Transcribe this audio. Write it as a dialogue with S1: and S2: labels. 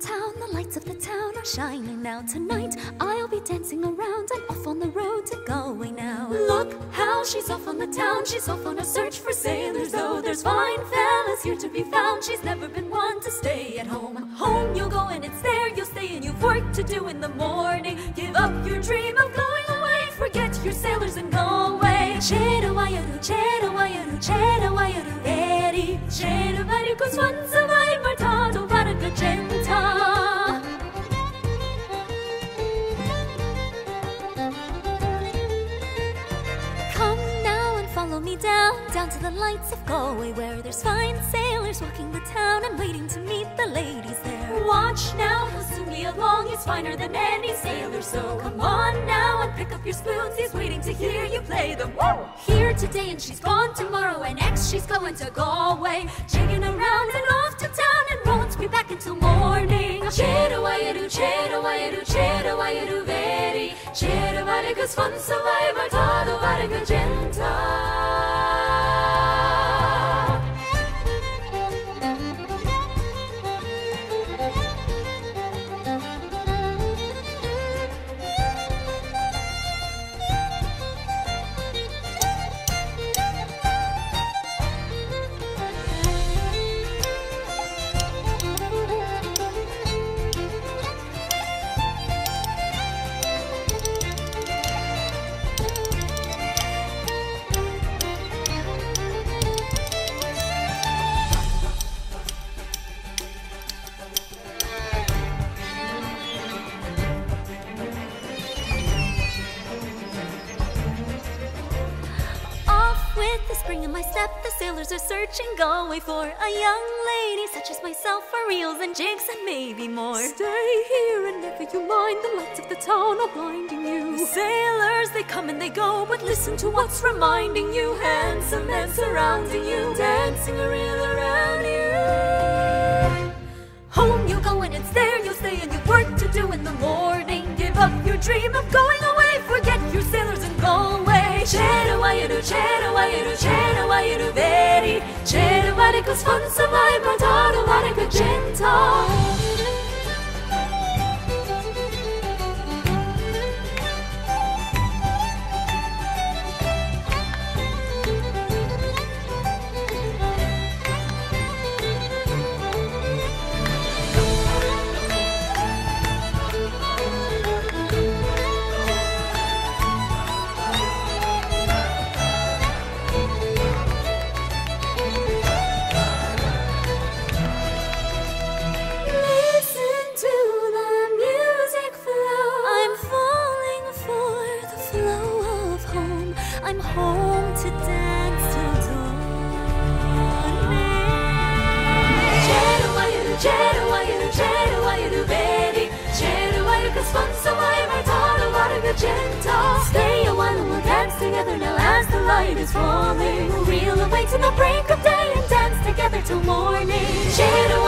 S1: town, the lights of the town are shining now. Tonight I'll be dancing around. I'm off on the road to Galway now. Look how she's off on the town. She's off on a search for sailors. Though there's fine fellas here to be found. She's never been one to stay at home. Home you'll go and it's there you'll stay and you've work to do in the morning. Give up your dream of going away. Forget your sailors and Galway. Chero wayaru, chero wayaru, chero wayaru, eri. Chero wayaru, swanza vai martado para genta. Down, to the lights of Galway, where there's fine sailors walking the town and waiting to meet the ladies there. Watch now, he'll soon be along. He's finer than any sailor, so come on now and pick up your spoons. He's waiting to hear you play them. Woo! Here today and she's gone tomorrow, and next she's going to Galway, jigging around and off to town and won't be back until morning. Wayaru, chero wayaru veri, chero varigus fun survivor, tado variga genta. Spring in my step, the sailors are searching Galway for a young lady such as myself for reels and jigs and maybe more. Stay here and never you mind, the lights of the town are blinding you. The sailors, they come and they go, but listen to what's reminding you. Handsome men surrounding you, dancing a reel around you. Home you go and it's there you'll stay and you've work to do in the morning. Give up your dream of going Chero varicus fun survivor, taro I'm home to dance till dawning. Chero wayaru, chero wayaru, chero wayaru veri. Chero wayaru, 'cause fun so I taro variga genta. Stay a while and we'll dance together now as the light is falling. We'll away to the break of day and dance together till morning. Chero